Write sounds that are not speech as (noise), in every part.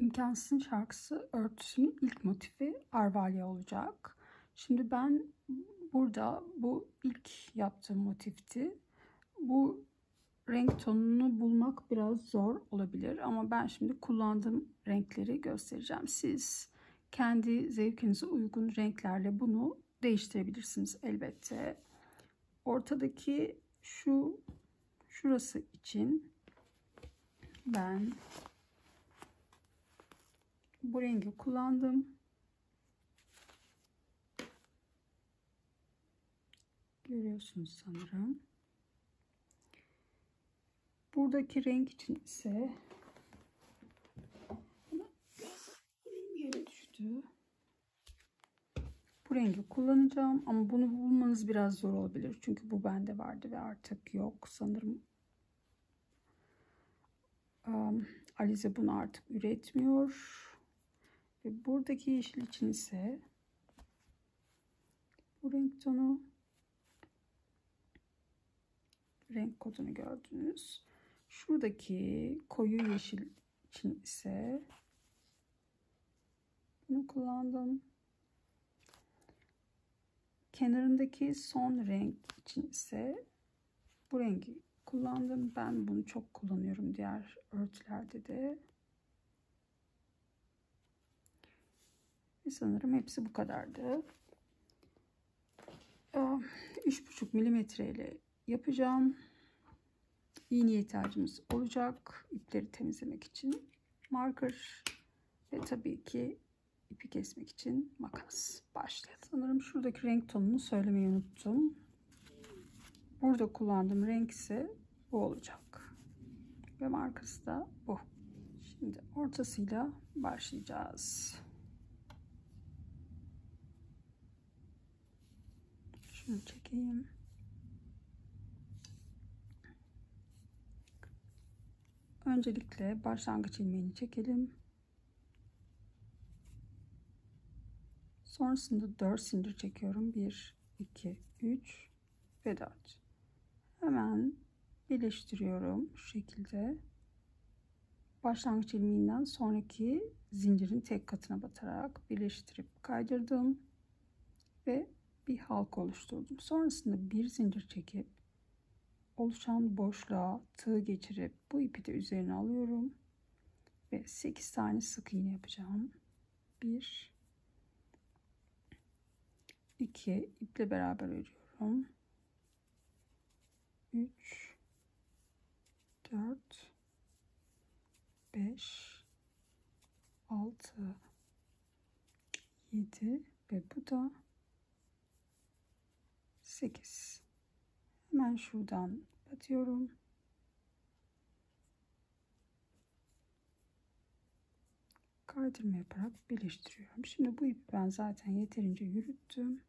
İmkansızın şarkısı örtüsünün ilk motifi Arvalya olacak. Şimdi ben burada bu ilk yaptığım motifti. Bu renk tonunu bulmak biraz zor olabilir ama ben şimdi kullandığım renkleri göstereceğim. Siz kendi zevkinize uygun renklerle bunu değiştirebilirsiniz elbette. Ortadaki şu şurası için ben bu rengi kullandım. Görüyorsunuz sanırım. Buradaki renk için ise yere düştü. Bu rengi kullanacağım ama bunu bulmanız biraz zor olabilir. Çünkü bu bende vardı ve artık yok. Sanırım um, Alize bunu artık üretmiyor. Ve buradaki yeşil için ise bu renk tonu renk kodunu gördünüz. Şuradaki koyu yeşil için ise bunu kullandım. Kenarındaki son renk için ise bu rengi kullandım. Ben bunu çok kullanıyorum diğer örtülerde de. Sanırım hepsi bu kadardı. 3,5 milimetre ile yapacağım. İğneye ihtiyacımız olacak. ipleri temizlemek için marker ve tabii ki ipi kesmek için makas. Başlayalım. Sanırım şuradaki renk tonunu söylemeyi unuttum. Burada kullandığım renk ise bu olacak. Ve markası da bu. Şimdi ortasıyla başlayacağız. Şunu çekeyim. Öncelikle başlangıç ilmeğini çekelim. Sonrasında 4 zincir çekiyorum. 1, 2, 3 ve 4. Hemen birleştiriyorum şu şekilde. Başlangıç ilmeğinden sonraki zincirin tek katına batarak birleştirip kaydırdım ve bir halka oluşturdum. Sonrasında bir zincir çekip oluşan boşluğa tığ geçirip bu ipi de üzerine alıyorum ve 8 tane sık iğne yapacağım. 1 2 iple beraber örüyorum. 3 4 5 6 7 ve bu da 8 hemen şuradan batıyorum kaydırma yaparak birleştiriyorum. Şimdi bu ipi ben zaten yeterince yürüttüm.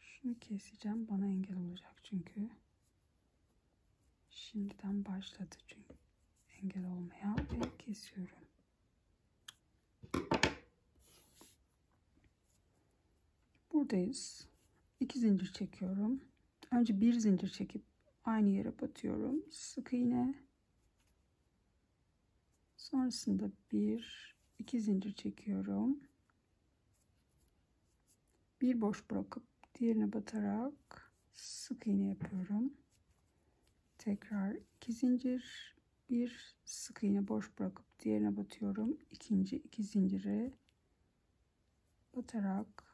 Şunu keseceğim. Bana engel olacak çünkü. Şimdiden başladı çünkü. Engel olmaya ve kesiyorum. Buradayız 2 zincir çekiyorum. Önce bir zincir çekip aynı yere batıyorum. Sık iğne. Sonrasında bir iki zincir çekiyorum. Bir boş bırakıp diğerine batarak sık iğne yapıyorum. Tekrar iki zincir. Bir sık iğne boş bırakıp diğerine batıyorum. İkinci iki zincire batarak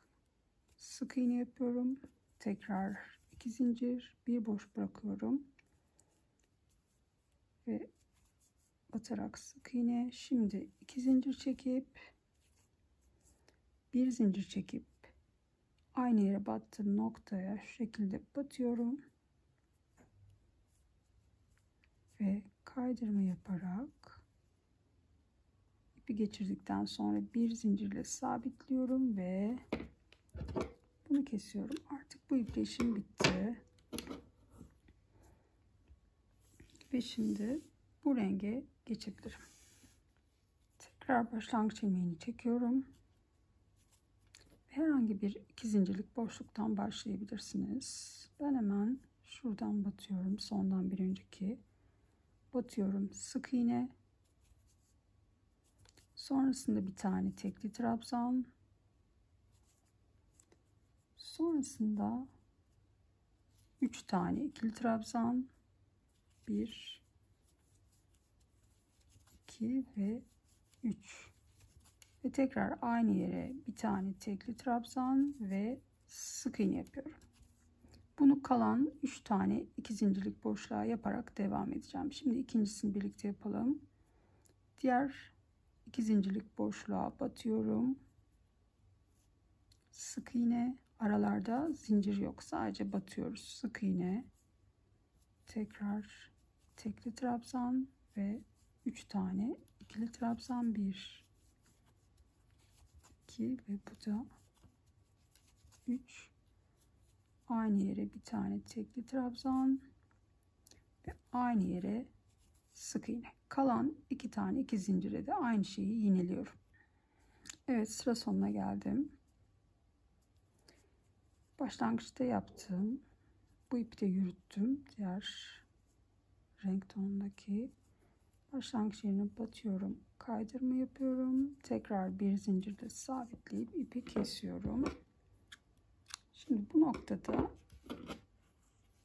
sık iğne yapıyorum. Tekrar iki zincir bir boş bırakıyorum. Ve batarak sık iğne. Şimdi iki zincir çekip bir zincir çekip aynı yere battığım noktaya şu şekilde batıyorum. Ve kaydırma yaparak ipi geçirdikten sonra bir zincirle sabitliyorum ve bunu kesiyorum. Artık bu iple işim bitti. Ve şimdi bu renge geçebilirim. Tekrar başlangıç ilmeğini çekiyorum. Herhangi bir iki zincirlik boşluktan başlayabilirsiniz. Ben hemen şuradan batıyorum. Sondan bir önceki batıyorum. Sık iğne Sonrasında bir tane tekli trabzan. Sonrasında 3 tane ikili trabzan. 1 2 ve 3 ve tekrar aynı yere bir tane tekli trabzan ve sık iğne yapıyorum. Bunu kalan 3 tane iki zincirlik boşluğa yaparak devam edeceğim. Şimdi ikincisini birlikte yapalım. Diğer iki zincirlik boşluğa batıyorum. Sık iğne aralarda zincir yok. Sadece batıyoruz. Sık iğne. Tekrar tekli trabzan ve 3 tane ikili trabzan 1 2 ve bu da 3 aynı yere bir tane tekli trabzan ve aynı yere sık iğne. Kalan iki tane iki zincire de aynı şeyi yineliyorum. Evet sıra sonuna geldim. Başlangıçta yaptım. Bu ipi de yürüttüm. Diğer renk tonundaki başlangıç yerine batıyorum. Kaydırma yapıyorum. Tekrar bir zincirle sabitleyip ipi kesiyorum. Şimdi bu noktada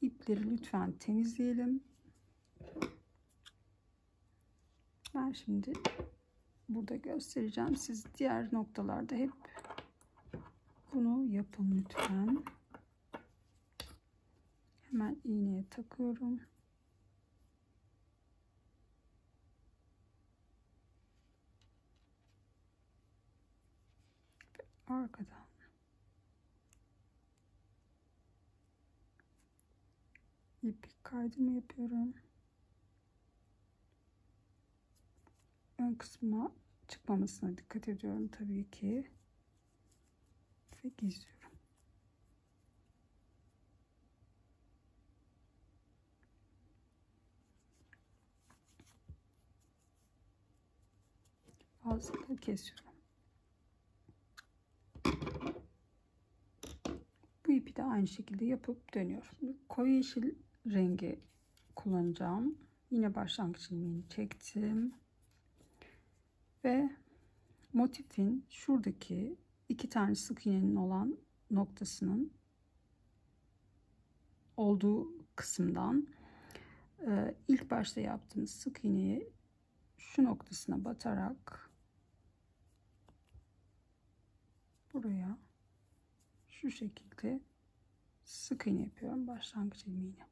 ipleri lütfen temizleyelim. Ben şimdi burada göstereceğim. Siz diğer noktalarda hep bunu yapın lütfen. Hemen iğneye takıyorum. arkadan ip kaydırma yapıyorum. Ön kısma çıkmamasına dikkat ediyorum tabii ki. Ve gizliyorum. Fazla kesiyorum. Bu ipi de aynı şekilde yapıp dönüyorum. Koyu yeşil rengi kullanacağım. Yine başlangıç ilmeğini çektim. Ve motifin şuradaki iki tane sık iğnenin olan noktasının olduğu kısımdan e, ilk başta yaptığımız sık iğneyi şu noktasına batarak buraya şu şekilde sık iğne yapıyorum başlangıç ilmeğine.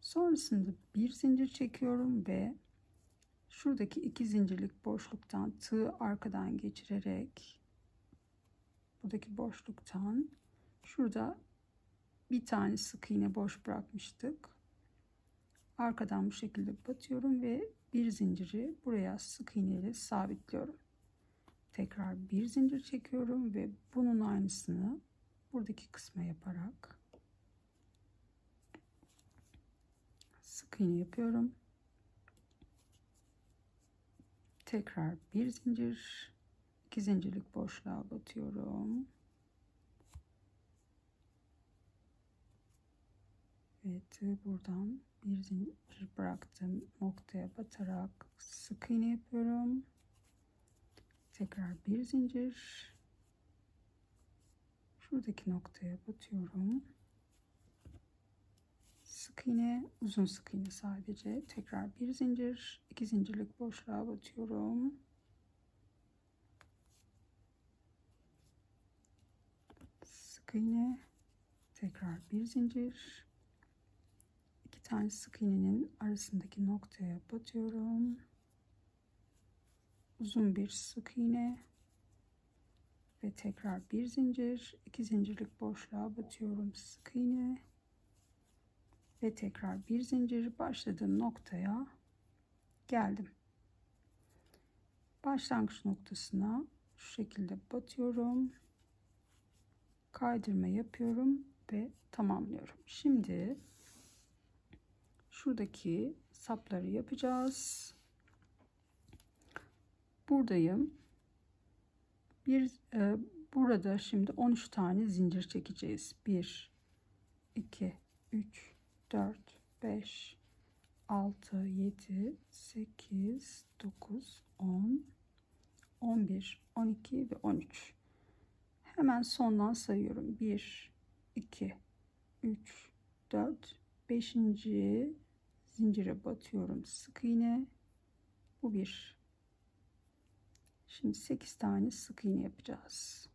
Sonrasında bir zincir çekiyorum ve şuradaki iki zincirlik boşluktan tığ arkadan geçirerek buradaki boşluktan şurada bir tane sık iğne boş bırakmıştık. Arkadan bu şekilde batıyorum ve bir zinciri buraya sık iğne ile sabitliyorum. Tekrar bir zincir çekiyorum ve bunun aynısını buradaki kısma yaparak sık iğne yapıyorum. Tekrar bir zincir, iki zincirlik boşluğa batıyorum. Evet, buradan bir zincir bıraktım noktaya batarak sık iğne yapıyorum. Tekrar bir zincir, şuradaki noktaya batıyorum. Sık iğne, uzun sık iğne sadece. Tekrar bir zincir, iki zincirlik boşluğa batıyorum. Sık iğne, tekrar bir zincir. iki tane sık iğnenin arasındaki noktaya batıyorum. Uzun bir sık iğne ve tekrar bir zincir iki zincirlik boşluğa batıyorum sık iğne ve tekrar bir zincir başladığım noktaya geldim başlangıç noktasına şu şekilde batıyorum kaydırma yapıyorum ve tamamlıyorum. Şimdi şuradaki sapları yapacağız. Buradayım. Bir e, burada şimdi 13 tane zincir çekeceğiz. 1 2 3 4 5 6 7 8 9 10 11, 12 ve 13. Hemen sondan sayıyorum. 1, 2, 3, 4, 5. zincire batıyorum. Sık iğne. Bu bir. Şimdi 8 tane sık iğne yapacağız.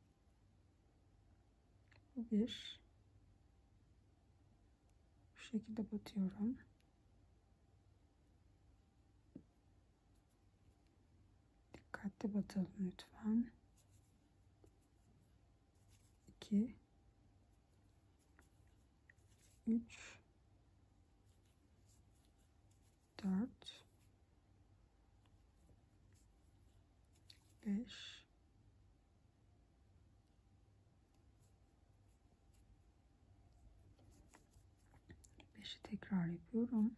Bu bir. Bu şekilde batıyorum. Dikkatli batalım lütfen. 2 3 4 5 5'i tekrar yapıyorum.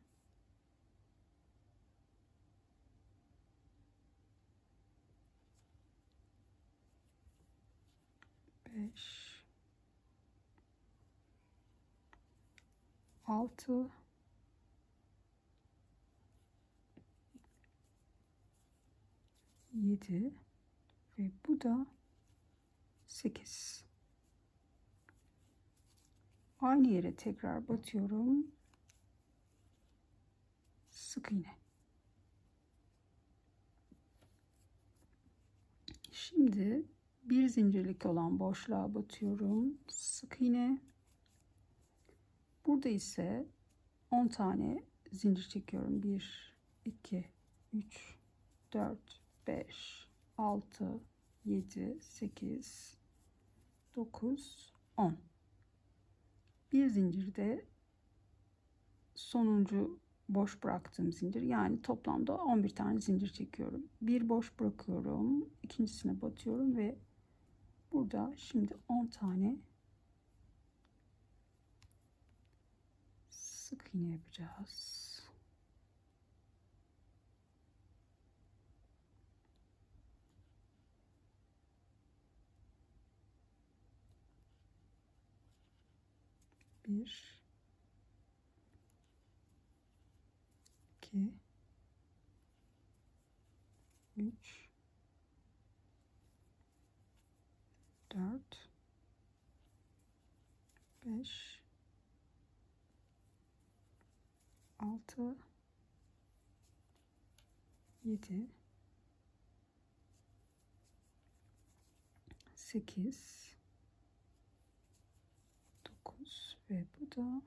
Beş, altı, yedi ve bu da sekiz. Aynı yere tekrar batıyorum. Sık iğne. Şimdi bir zincirlik olan boşluğa batıyorum. Sık iğne. Burada ise 10 tane zincir çekiyorum. 1, 2, 3, 4, 5, 6, 7, 8, 9, 10. Bir zincirde sonuncu boş bıraktığım zincir yani toplamda 11 tane zincir çekiyorum. Bir boş bırakıyorum. ikincisine batıyorum ve burada şimdi 10 tane sık iğne yapacağız. Bir, iki, üç, dört, beş, altı, yedi, sekiz, dokuz ve bu da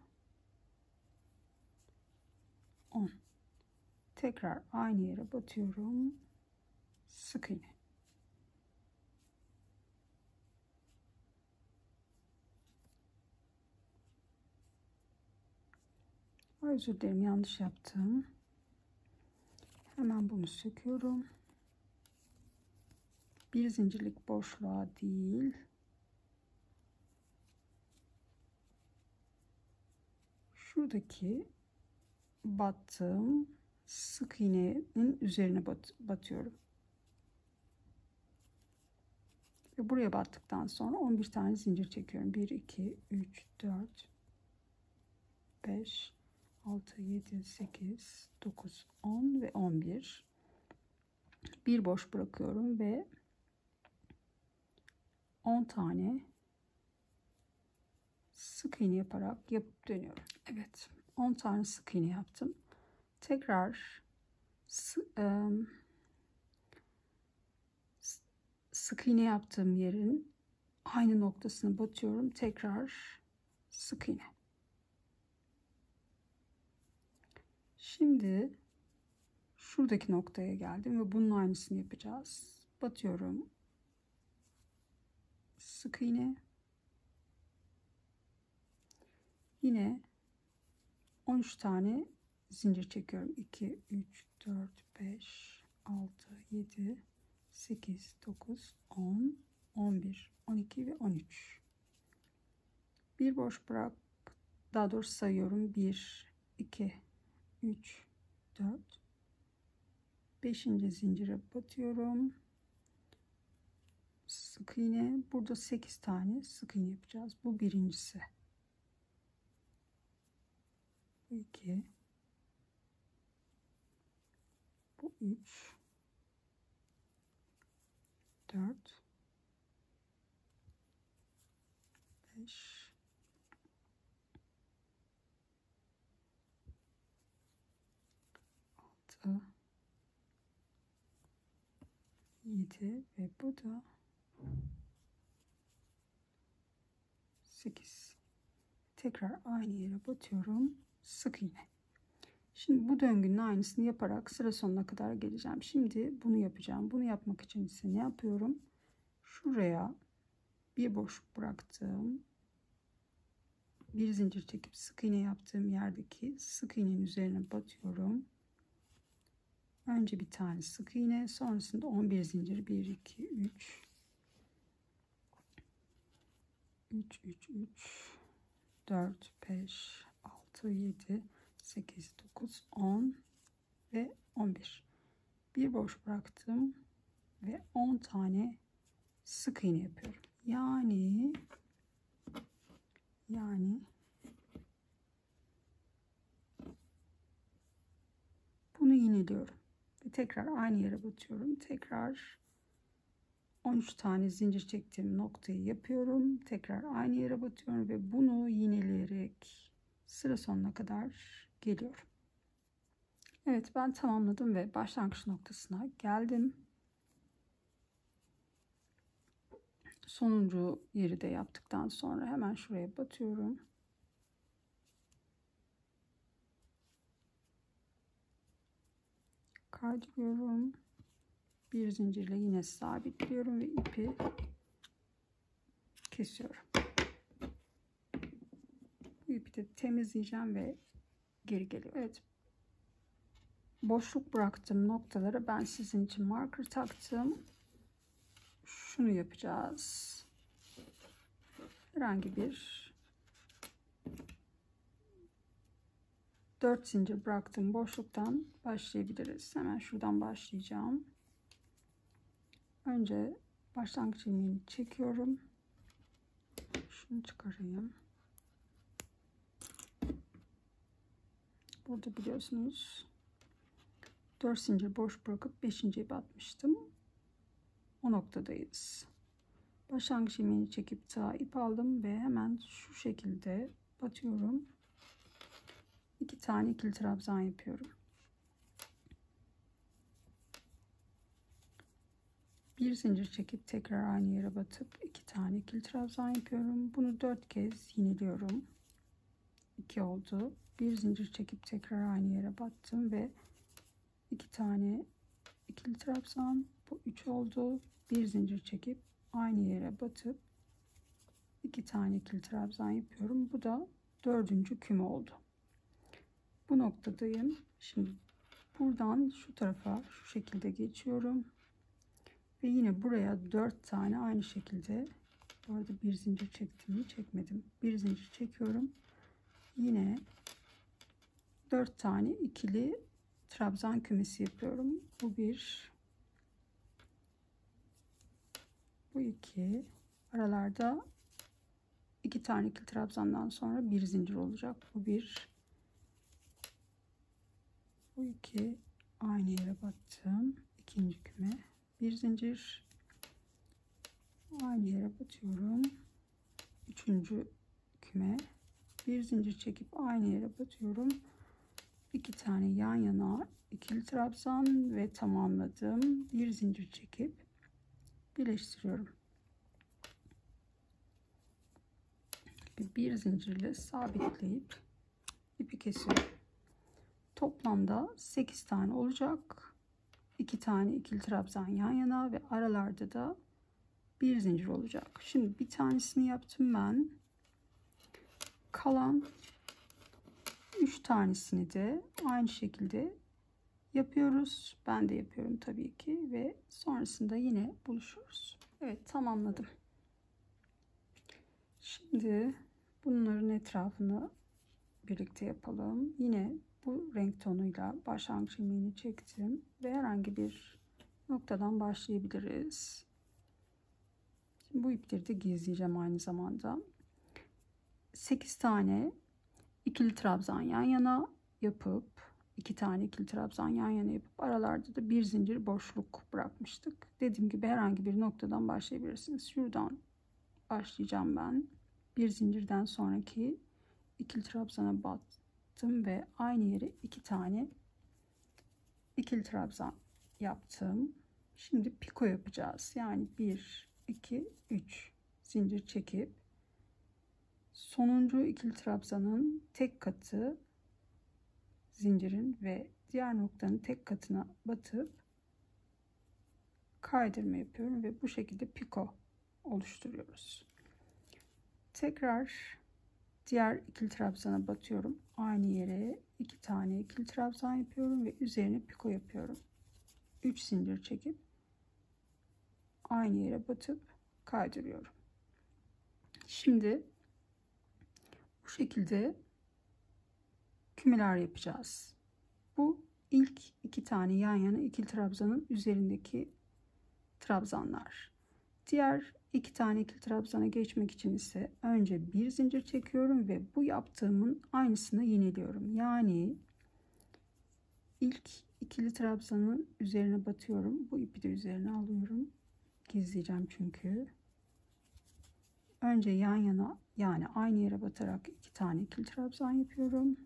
10. Tekrar aynı yere batıyorum. Sık iğne. Özür dilerim yanlış yaptım. Hemen bunu söküyorum. Bir zincirlik boşluğa değil. Şuradaki battığım sık iğnenin üzerine bat batıyorum. Ve buraya battıktan sonra 11 tane zincir çekiyorum. 1, 2, 3, 4, 5, 6, 7, 8, 9, 10 ve 11. Bir boş bırakıyorum ve 10 tane sık iğne yaparak yapıp dönüyorum. Evet 10 tane sık iğne yaptım. Tekrar sık iğne yaptığım yerin aynı noktasını batıyorum. Tekrar sık iğne. Şimdi şuradaki noktaya geldim ve bunun aynısını yapacağız. Batıyorum. Sık iğne. Yine 13 tane zincir çekiyorum. 2, 3, 4, 5, 6, 7, 8, 9, 10, 11, 12 ve 13. Bir boş bırak. Daha doğrusu sayıyorum. 1, 2, 3 4 5. zincire batıyorum. Sık iğne. Burada 8 tane sık iğne yapacağız. Bu birincisi. Bu 2. Bu 3. 4 5 6 7 ve bu da 8 tekrar aynı yere batıyorum. Sık iğne. Şimdi bu döngünün aynısını yaparak sıra sonuna kadar geleceğim. Şimdi bunu yapacağım. Bunu yapmak için ise ne yapıyorum? Şuraya bir boşluk bıraktım. Bir zincir çekip sık iğne yaptığım yerdeki sık iğnenin üzerine batıyorum önce bir tane sık iğne sonrasında 11 zincir. 1 2 3 3 3 3 4 5 6 7 8 9 10 ve 11 bir. Boş bıraktım ve 10 tane sık iğne yapıyorum. Yani yani bunu yineliyorum tekrar aynı yere batıyorum. Tekrar 13 tane zincir çektiğim noktayı yapıyorum. Tekrar aynı yere batıyorum ve bunu yineleyerek sıra sonuna kadar geliyorum. Evet ben tamamladım ve başlangıç noktasına geldim. Sonuncu yeri de yaptıktan sonra hemen şuraya batıyorum. Kaydırıyorum. Bir zincirle yine sabitliyorum ve ipi kesiyorum. Bu ipi de temizleyeceğim ve geri geliyor. Evet. Boşluk bıraktığım noktalara ben sizin için marker taktım şunu yapacağız. Herhangi bir 4 zincir bıraktım boşluktan başlayabiliriz. Hemen şuradan başlayacağım. Önce başlangıç ilmeğini çekiyorum. Şunu çıkarayım. Burada biliyorsunuz 4 zincir boş bırakıp 5. batmıştım o noktadayız. Başlangıç ilmeğini çekip sağa ip aldım ve hemen şu şekilde batıyorum. İki tane ikili trabzan yapıyorum. Bir zincir çekip tekrar aynı yere batıp iki tane ikili trabzan yapıyorum. Bunu dört kez yineliyorum. İki oldu. Bir zincir çekip tekrar aynı yere battım ve iki tane ikili trabzan bu 3 oldu. Bir zincir çekip aynı yere batıp iki tane ikili trabzan yapıyorum. Bu da dördüncü küme oldu. Bu noktadayım. Şimdi buradan şu tarafa şu şekilde geçiyorum. Ve yine buraya dört tane aynı şekilde bu arada bir zincir çektim mi çekmedim. Bir zincir çekiyorum. Yine dört tane ikili trabzan kümesi yapıyorum. Bu bir bu iki aralarda iki tane ikili trabzandan sonra bir zincir olacak. Bu bir bu iki aynı yere battım. ikinci küme bir zincir aynı yere batıyorum. Üçüncü küme bir zincir çekip aynı yere batıyorum. iki tane yan yana ikili trabzan ve tamamladım. Bir zincir çekip birleştiriyorum. Bir zincirle sabitleyip ipi kesiyorum. Toplamda 8 tane olacak. 2 tane ikili trabzan yan yana ve aralarda da bir zincir olacak. Şimdi bir tanesini yaptım ben. Kalan 3 tanesini de aynı şekilde yapıyoruz. Ben de yapıyorum tabii ki ve sonrasında yine buluşuyoruz. Evet tamamladım. Şimdi bunların etrafını birlikte yapalım. Yine bu renk tonuyla başlangıç ilmeğini çektim ve herhangi bir noktadan başlayabiliriz. Şimdi bu ipleri de gizleyeceğim aynı zamanda. 8 tane ikili trabzan yan yana yapıp iki tane ikili trabzan yan yana yapıp aralarda da bir zincir boşluk bırakmıştık. Dediğim gibi herhangi bir noktadan başlayabilirsiniz. Şuradan başlayacağım ben. bir zincirden sonraki ikili trabzana battım ve aynı yere iki tane ikili trabzan yaptım. Şimdi piko yapacağız. Yani 1 2 3 zincir çekip sonuncu ikili trabzanın tek katı zincirin ve diğer noktanın tek katına batıp kaydırma yapıyorum ve bu şekilde piko oluşturuyoruz. Tekrar diğer ikili trabzana batıyorum. Aynı yere iki tane ikili trabzan yapıyorum ve üzerine piko yapıyorum. 3 zincir çekip aynı yere batıp kaydırıyorum. Şimdi bu şekilde kümeler yapacağız. Bu ilk iki tane yan yana ikili trabzanın üzerindeki trabzanlar. Diğer iki tane ikili trabzana geçmek için ise önce bir zincir çekiyorum ve bu yaptığımın aynısını yeniliyorum. Yani ilk ikili trabzanın üzerine batıyorum. Bu ipi de üzerine alıyorum. Gizleyeceğim çünkü. Önce yan yana yani aynı yere batarak iki tane ikili trabzan yapıyorum.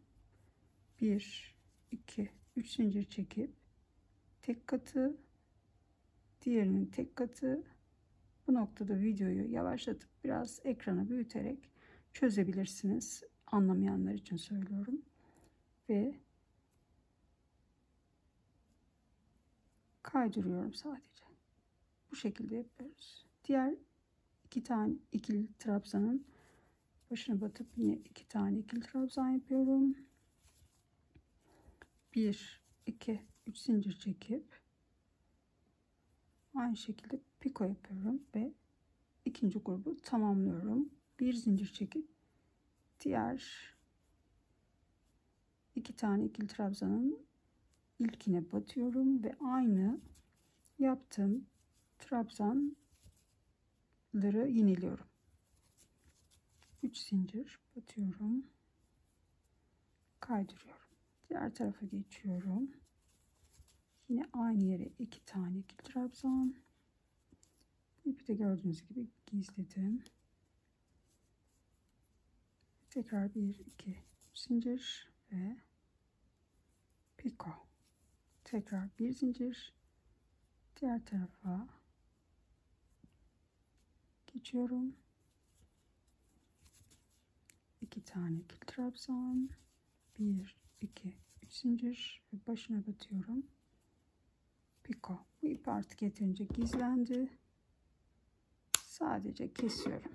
1 2 3 zincir çekip tek katı diğerinin tek katı bu noktada videoyu yavaşlatıp biraz ekrana büyüterek çözebilirsiniz. Anlamayanlar için söylüyorum. Ve kaydırıyorum sadece. Bu şekilde yapıyoruz. Diğer iki tane ikili trabzanın başına batıp yine iki tane ikili trabzan yapıyorum. 1 2 3 zincir çekip aynı şekilde piko yapıyorum ve ikinci grubu tamamlıyorum. Bir zincir çekip diğer iki tane ikili trabzanın ilkine batıyorum ve aynı yaptığım trabzanları yeniliyorum. 3 zincir batıyorum. Kaydırıyorum. Diğer tarafa geçiyorum. Yine aynı yere iki tane ikili trabzan. İpi de gördüğünüz gibi gizledim. Tekrar bir iki zincir ve piko. Tekrar bir zincir. Diğer tarafa geçiyorum. iki tane ikili trabzan. Bir, iki, üç zincir ve başına batıyorum. Piko. Bu ip artık yeterince gizlendi. Sadece kesiyorum.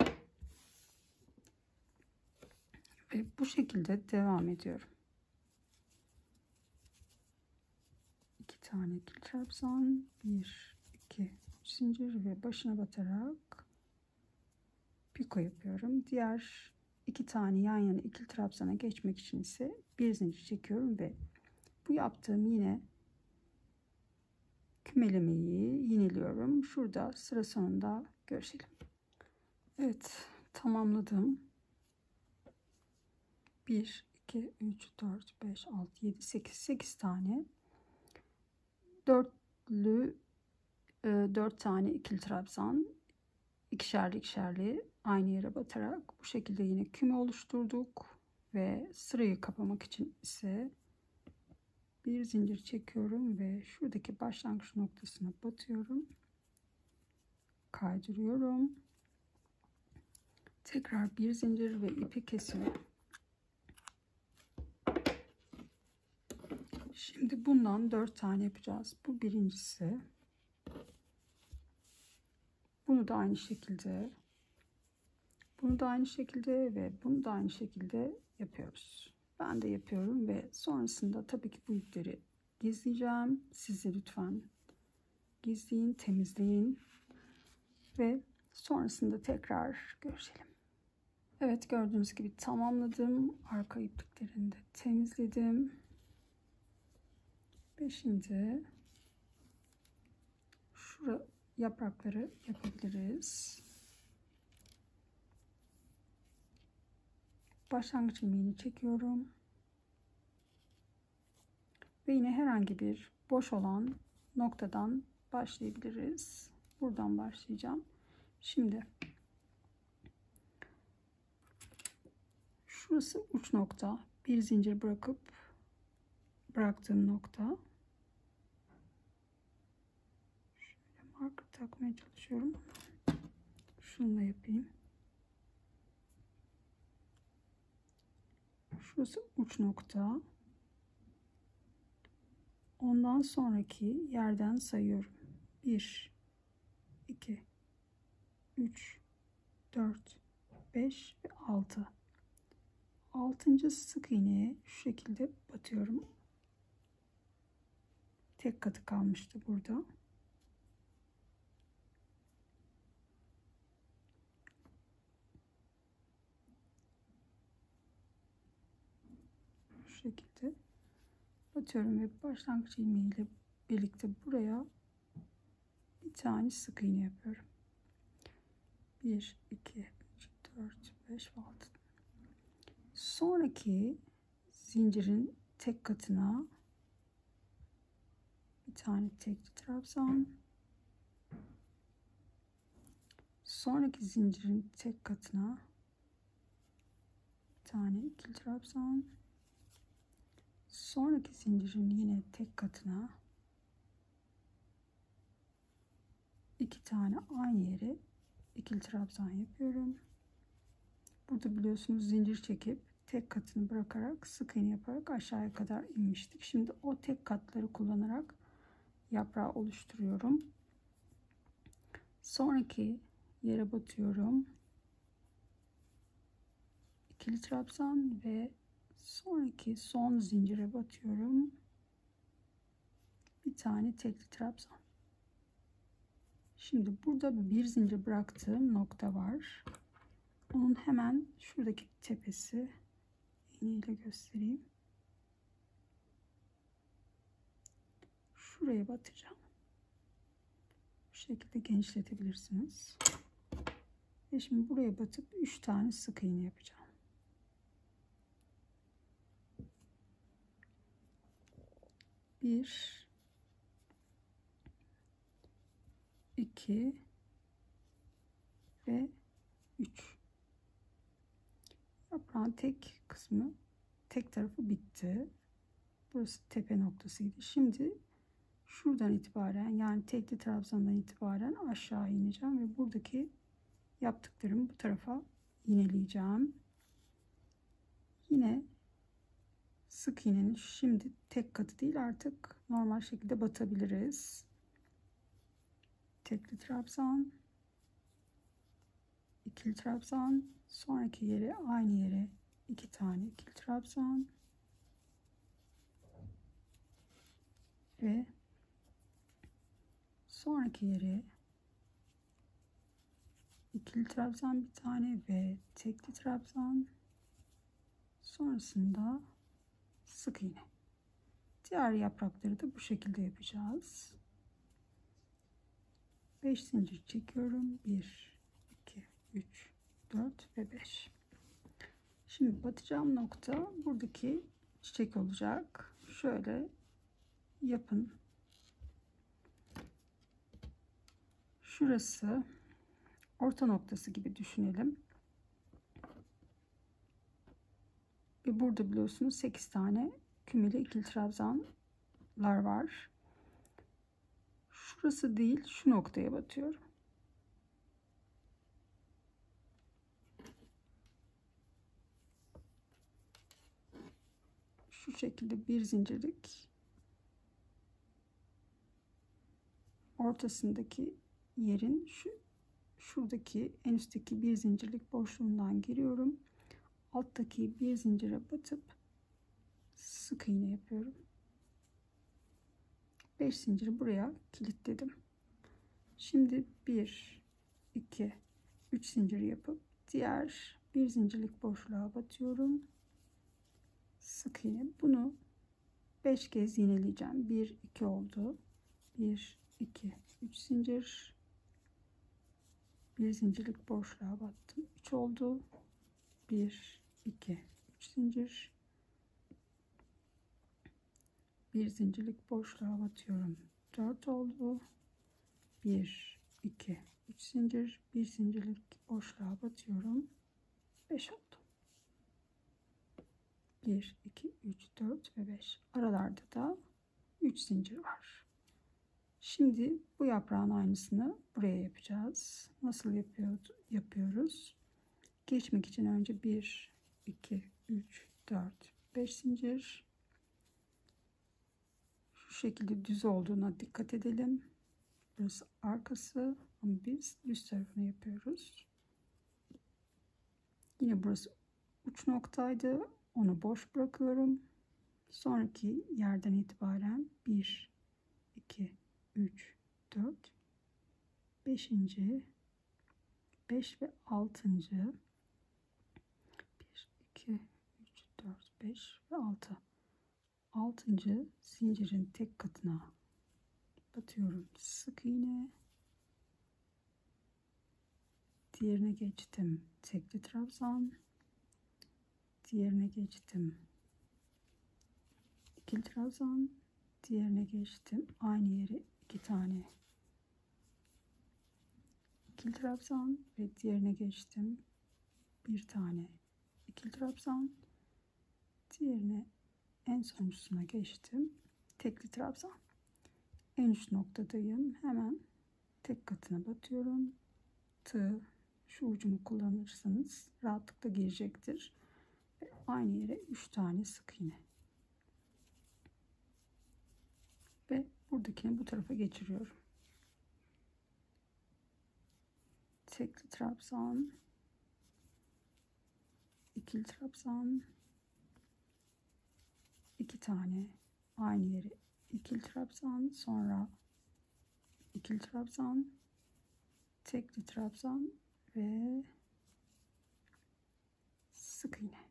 Ve bu şekilde devam ediyorum. İki tane ikili trabzan, bir, iki, zincir ve başına batarak piko yapıyorum. Diğer iki tane yan yana ikili trabzana geçmek için ise bir zincir çekiyorum ve bu yaptığım yine kümelemeyi yeniliyorum. Şurada sıra sonunda görüşelim. Evet tamamladım. 1, 2, 3, 4, 5, 6, 7, 8, 8 tane. Dörtlü e, 4 tane ikili trabzan ikişerli ikişerli aynı yere batarak bu şekilde yine küme oluşturduk ve sırayı kapamak için ise bir zincir çekiyorum ve şuradaki başlangıç noktasına batıyorum. Kaydırıyorum tekrar bir zincir ve ipi kesiyorum şimdi bundan dört tane yapacağız bu birincisi bunu da aynı şekilde bunu da aynı şekilde ve bunu da aynı şekilde yapıyoruz ben de yapıyorum ve sonrasında tabii ki bu ipleri gizleyeceğim. Siz de lütfen gizleyin, temizleyin ve sonrasında tekrar görüşelim. Evet gördüğünüz gibi tamamladım. Arka ipliklerini de temizledim. Ve şimdi şura yaprakları yapabiliriz. başlangıç ilmeğini çekiyorum. Ve yine herhangi bir boş olan noktadan başlayabiliriz. Buradan başlayacağım. Şimdi Şurası uç nokta. Bir zincir bırakıp bıraktığım nokta. Şöyle marker takmaya çalışıyorum. Şunu yapayım. Şurası uç nokta. Ondan sonraki yerden sayıyorum. 1 2 3 4 5 ve 6. 6. sık iğneye şu şekilde batıyorum. Tek katı kalmıştı burada. Şu şekilde batıyorum ve başlangıç ilmeğiyle birlikte buraya bir tane sık iğne yapıyorum. 1 2 3 4 5 ve 6 sonraki zincirin tek katına bir tane tek trabzan sonraki zincirin tek katına bir tane ikili trabzan sonraki zincirin yine tek katına iki tane aynı yere ikili trabzan yapıyorum. Burada biliyorsunuz zincir çekip tek katını bırakarak sık iğne yaparak aşağıya kadar inmiştik. Şimdi o tek katları kullanarak yaprağı oluşturuyorum. Sonraki yere batıyorum. İkili trabzan ve sonraki son zincire batıyorum. Bir tane tekli trabzan. Şimdi burada bir zincir bıraktığım nokta var. Onun hemen şuradaki tepesi iğneyle göstereyim. Şuraya batacağım. Bu şekilde genişletebilirsiniz. Ve şimdi buraya batıp 3 tane sık iğne yapacağım. Bir, iki ve üç. Yaprağın tek kısmı, tek tarafı bitti. Burası tepe noktasıydı. Şimdi şuradan itibaren yani tekli trabzandan itibaren aşağı ineceğim ve buradaki yaptıklarımı bu tarafa yineleyeceğim. Yine sık iğnenin şimdi tek katı değil artık normal şekilde batabiliriz. Tekli trabzan, ikili trabzan, sonraki yere aynı yere iki tane ikili trabzan ve sonraki yere ikili trabzan bir tane ve tekli trabzan. Sonrasında sık iğne. Diğer yaprakları da bu şekilde yapacağız. 5 zincir çekiyorum. 1 2 3 4 ve 5 şimdi batacağım nokta buradaki çiçek olacak. Şöyle yapın. Şurası orta noktası gibi düşünelim. Ve burada biliyorsunuz 8 tane kümeli ikili trabzanlar var. Şurası değil şu noktaya batıyorum şu şekilde bir zincirlik ortasındaki yerin şu şuradaki en üstteki bir zincirlik boşluğundan giriyorum. Alttaki bir zincire batıp sık iğne yapıyorum. 5 zinciri buraya kilitledim. Şimdi 1 2 3 zincir yapıp diğer bir zincirlik boşluğa batıyorum. Sık iğne. Bunu 5 kez iğneleyeceğim. 1 2 oldu. 1 2 3 zincir. Bir zincirlik boşluğa battım. 3 oldu. 1 2 3 zincir. Bir zincirlik boşluğa batıyorum. 4 oldu. 1 2 3 zincir. Bir zincirlik boşluğa batıyorum. 5 oldu 1, 2, 3, 4 ve 5. Aralarda da 3 zincir var. Şimdi bu yaprağın aynısını buraya yapacağız. Nasıl yapıyoruz? yapıyoruz? Geçmek için önce 1, 2, 3, 4, 5 zincir. Şu şekilde düz olduğuna dikkat edelim. Burası arkası ama biz düz tarafını yapıyoruz. Yine burası uç noktaydı. Onu boş bırakıyorum. Sonraki yerden itibaren 1, 2, 3, 4, 5. 5 ve 6. 1, 2, 3, 4, 5 ve 6. 6. zincirin tek katına batıyorum. Sık iğne. Diğerine geçtim. Tekli trabzan. Diğerine geçtim. İkili trabzan. Diğerine geçtim. Aynı yere iki tane. İkili trabzan ve diğerine geçtim. Bir tane. İkili trabzan. Diğerine en sonuncusuna geçtim. Tekli trabzan. En üst noktadayım. Hemen tek katına batıyorum. Tığ şu ucumu kullanırsanız rahatlıkla girecektir. Aynı yere 3 tane sık iğne. Ve buradakini bu tarafa geçiriyorum. Tekli trabzan, ikili trabzan, iki tane aynı yere ikili trabzan, sonra ikili trabzan, tekli trabzan ve sık iğne.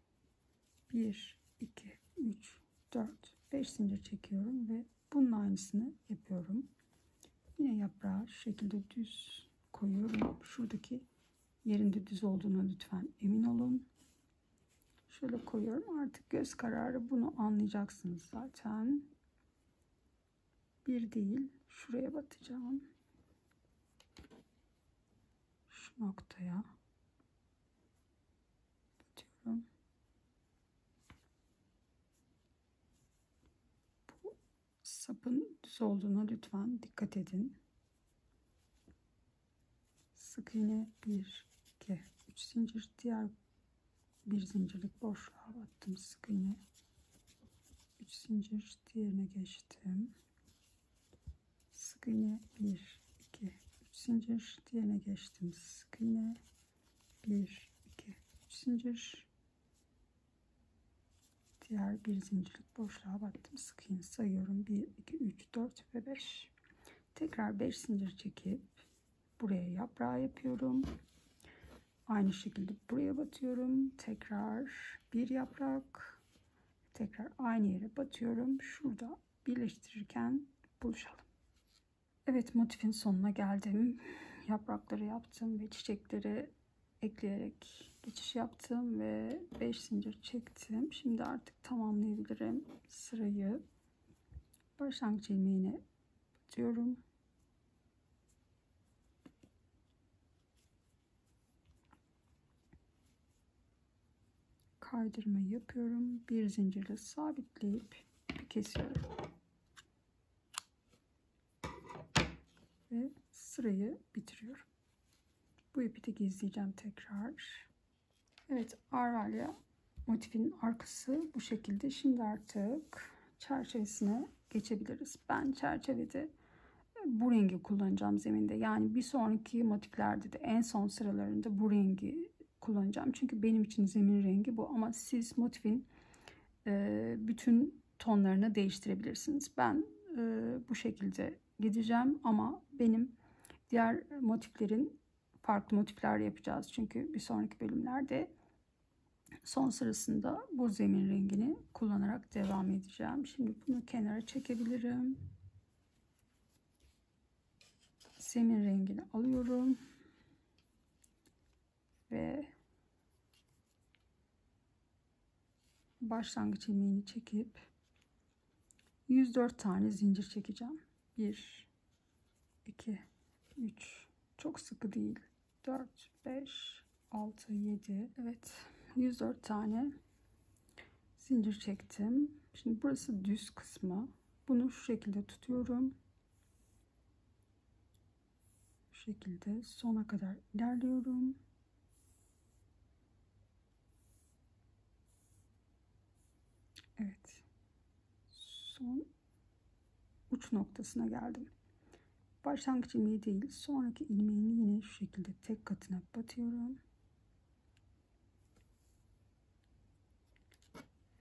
1 2 3 4 5 zincir çekiyorum ve bunun aynısını yapıyorum. Yine yaprağı şu şekilde düz koyuyorum. Şuradaki yerinde düz olduğuna lütfen emin olun. Şöyle koyuyorum. Artık göz kararı bunu anlayacaksınız zaten. Bir değil. Şuraya batacağım. Şu noktaya batıyorum. Bu sapın düz olduğuna lütfen dikkat edin. Sık iğne 1, 2, 3 zincir. Diğer bir zincirlik boşluğa battım sık iğne. 3 zincir diğerine geçtim. Sık iğne 1 2 3 zincir diğerine geçtim. Sık iğne 1 2 3 zincir diğer bir zincirlik boşluğa battım sık iğne sayıyorum 1 2 3 4 ve 5 tekrar 5 zincir çekip buraya yaprağı yapıyorum Aynı şekilde buraya batıyorum. Tekrar bir yaprak. Tekrar aynı yere batıyorum. Şurada birleştirirken buluşalım. Evet motifin sonuna geldim. Yaprakları yaptım ve çiçekleri ekleyerek geçiş yaptım ve 5 zincir çektim. Şimdi artık tamamlayabilirim sırayı. Başlangıç ilmeğine batıyorum. kaydırma yapıyorum. Bir zincirle sabitleyip kesiyorum. Ve sırayı bitiriyorum. Bu ipi de gizleyeceğim tekrar. Evet Arvalya motifin arkası bu şekilde. Şimdi artık çerçevesine geçebiliriz. Ben çerçevede bu rengi kullanacağım zeminde. Yani bir sonraki motiflerde de en son sıralarında bu rengi kullanacağım. Çünkü benim için zemin rengi bu ama siz motifin e, bütün tonlarını değiştirebilirsiniz. Ben e, bu şekilde gideceğim ama benim diğer motiflerin farklı motifler yapacağız. Çünkü bir sonraki bölümlerde son sırasında bu zemin rengini kullanarak devam edeceğim. Şimdi bunu kenara çekebilirim. Zemin rengini alıyorum ve başlangıç ilmeğini çekip 104 tane zincir çekeceğim. 1 2 3 çok sıkı değil. 4 5 6 7 evet 104 tane zincir çektim. Şimdi burası düz kısmı. Bunu şu şekilde tutuyorum. Bu şekilde sona kadar ilerliyorum. Evet. Son uç noktasına geldim. Başlangıç ilmeği değil, sonraki ilmeğini yine şu şekilde tek katına batıyorum.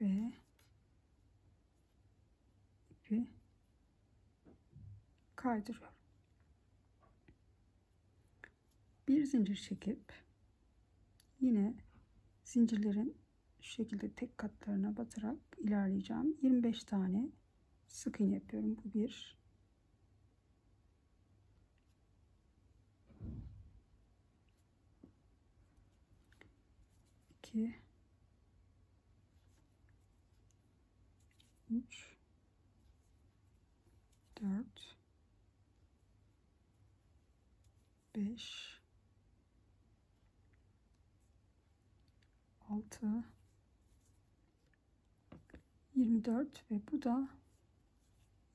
Ve ipi kaydırıyorum. Bir zincir çekip yine zincirlerin şu şekilde tek katlarına batarak ilerleyeceğim. 25 tane sık iğne yapıyorum. Bu bir. İki. Üç. Dört. Beş. Altı. 24 ve bu da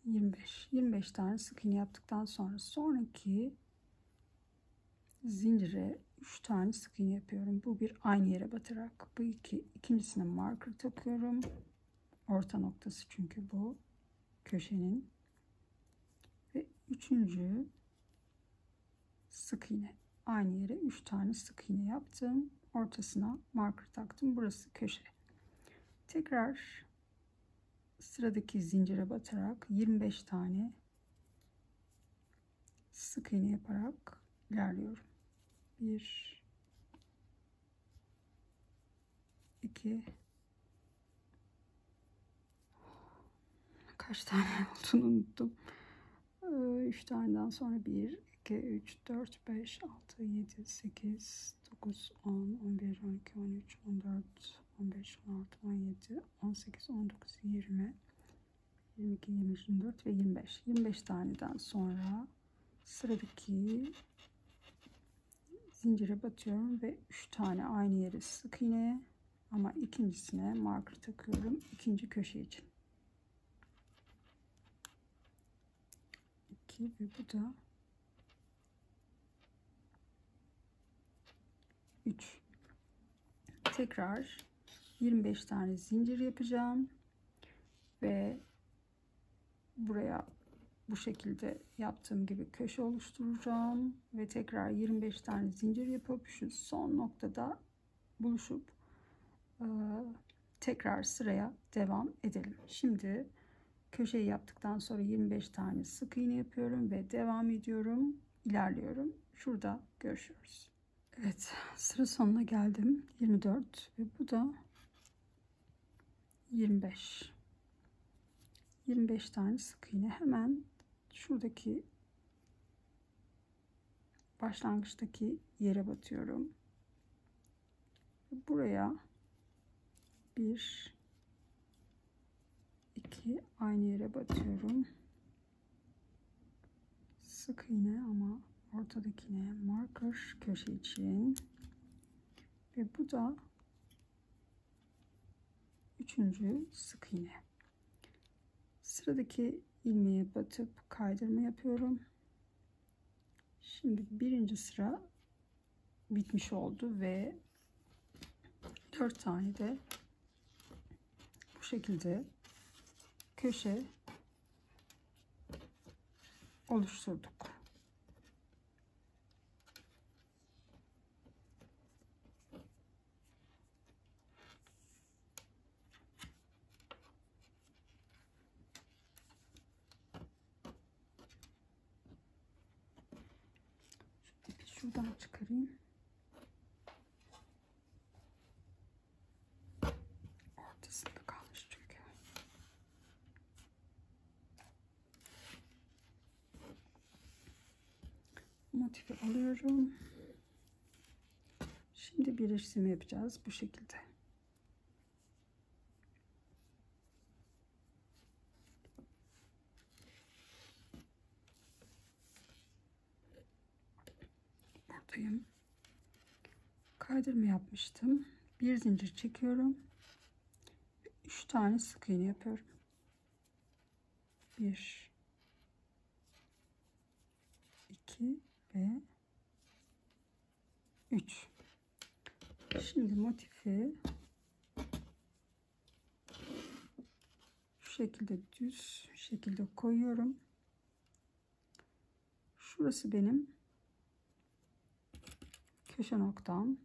25. 25 tane sık iğne yaptıktan sonra sonraki zincire 3 tane sık iğne yapıyorum. Bu bir aynı yere batarak. Bu iki ikincisine marker takıyorum. Orta noktası çünkü bu köşenin. Ve üçüncü sık iğne. Aynı yere 3 tane sık iğne yaptım. Ortasına marker taktım. Burası köşe. Tekrar sıradaki zincire batarak 25 tane sık iğne yaparak ilerliyorum. 1 2 kaç tane (laughs) olduğunu unuttum. 3 ee, taneden sonra 1 2 3 4 5 6 7 8 9 10 11 12 13 14 15, 16, 17, 18, 19, 20, 22, 23, 24 ve 25. 25 taneden sonra sıradaki zincire batıyorum ve 3 tane aynı yere sık iğne ama ikincisine marker takıyorum ikinci köşe için. 2 ve bu da 3 tekrar 25 tane zincir yapacağım ve buraya bu şekilde yaptığım gibi köşe oluşturacağım ve tekrar 25 tane zincir yapıp şu son noktada buluşup e, tekrar sıraya devam edelim. Şimdi köşeyi yaptıktan sonra 25 tane sık iğne yapıyorum ve devam ediyorum. ilerliyorum. Şurada görüşürüz. Evet sıra sonuna geldim. 24 ve bu da 25 25 tane sık iğne hemen şuradaki başlangıçtaki yere batıyorum buraya bir iki aynı yere batıyorum sık iğne ama ortadakine marker köşe için ve bu da üçüncü sık iğne. Sıradaki ilmeğe batıp kaydırma yapıyorum. Şimdi birinci sıra bitmiş oldu ve dört tane de bu şekilde köşe oluşturduk. şuradan çıkarayım. Motifi alıyorum. Şimdi bir resim yapacağız bu şekilde. buradayım. Kaydırma yapmıştım. Bir zincir çekiyorum. 3 tane sık iğne yapıyorum. 1 2 ve 3 Şimdi motifi şu şekilde düz şekilde koyuyorum. Şurası benim köşe noktam.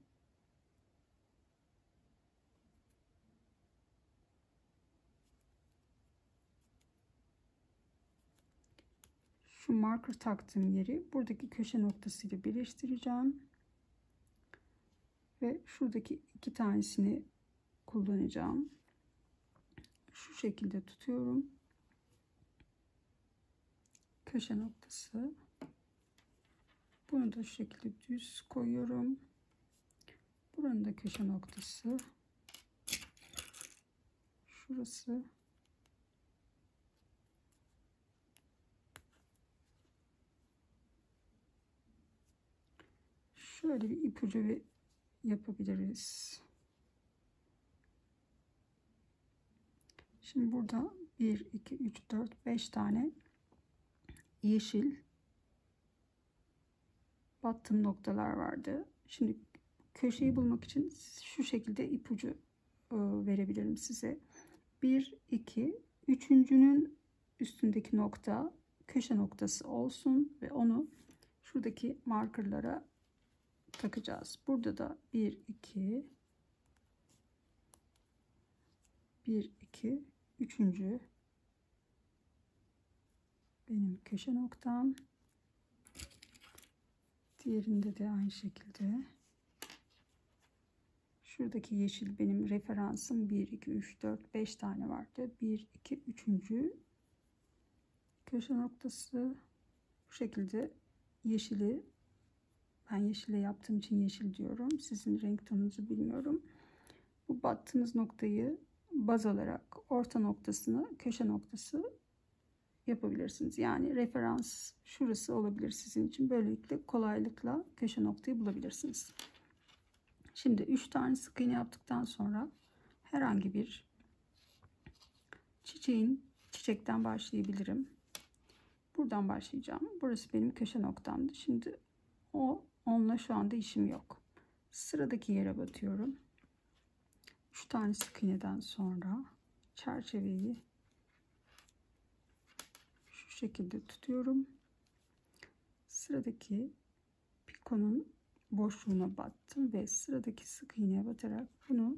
Şu marker taktığım yeri buradaki köşe noktasıyla birleştireceğim. Ve şuradaki iki tanesini kullanacağım. Şu şekilde tutuyorum. Köşe noktası. Bunu da şu şekilde düz koyuyorum. Buranın da köşe noktası. Şurası. Şöyle bir ipucu bir yapabiliriz. Şimdi burada 1, 2, 3, 4, 5 tane yeşil battım noktalar vardı. Şimdi köşeyi bulmak için şu şekilde ipucu e, verebilirim size. 1, 2, üçüncünün üstündeki nokta köşe noktası olsun ve onu şuradaki markerlara takacağız. Burada da 1 2 1 2 üçüncü benim köşe noktam. Diğerinde de aynı şekilde. Şuradaki yeşil benim referansım 1 2 3 4 5 tane vardı. 1 2 üçüncü köşe noktası bu şekilde yeşili ben yeşile yaptığım için yeşil diyorum. Sizin renk tonunuzu bilmiyorum. Bu battığınız noktayı baz alarak orta noktasını köşe noktası yapabilirsiniz. Yani referans şurası olabilir sizin için. Böylelikle kolaylıkla köşe noktayı bulabilirsiniz. Şimdi 3 tane sık iğne yaptıktan sonra herhangi bir çiçeğin çiçekten başlayabilirim. Buradan başlayacağım. Burası benim köşe noktamdı. Şimdi o Onunla şu anda işim yok. Sıradaki yere batıyorum. 3 tane sık iğneden sonra çerçeveyi şu şekilde tutuyorum. Sıradaki pikonun boşluğuna battım ve sıradaki sık iğneye batarak bunu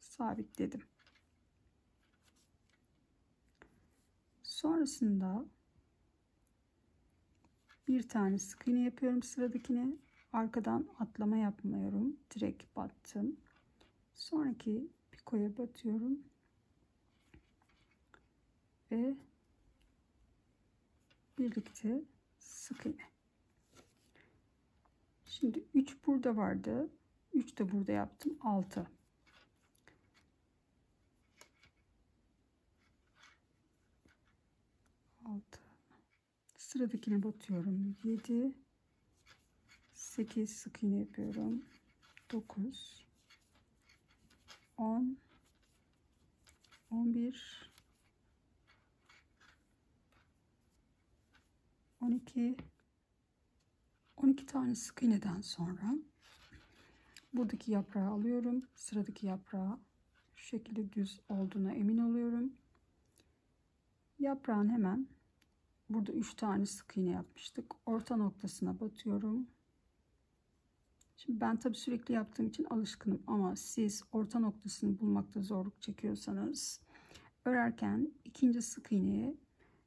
sabitledim. Sonrasında bir tane sık iğne yapıyorum sıradakine arkadan atlama yapmıyorum. Direkt battım. Sonraki pikoya batıyorum. Ve birlikte sık iğne. Şimdi 3 burada vardı. 3 de burada yaptım. 6. 6. Sıradakine batıyorum. 7 8 sık iğne yapıyorum. 9 10 11 12 12 tane sık iğneden sonra buradaki yaprağı alıyorum. Sıradaki yaprağı şu şekilde düz olduğuna emin oluyorum. Yaprağın hemen burada 3 tane sık iğne yapmıştık. Orta noktasına batıyorum. Şimdi ben tabii sürekli yaptığım için alışkınım ama siz orta noktasını bulmakta zorluk çekiyorsanız örerken ikinci sık iğneye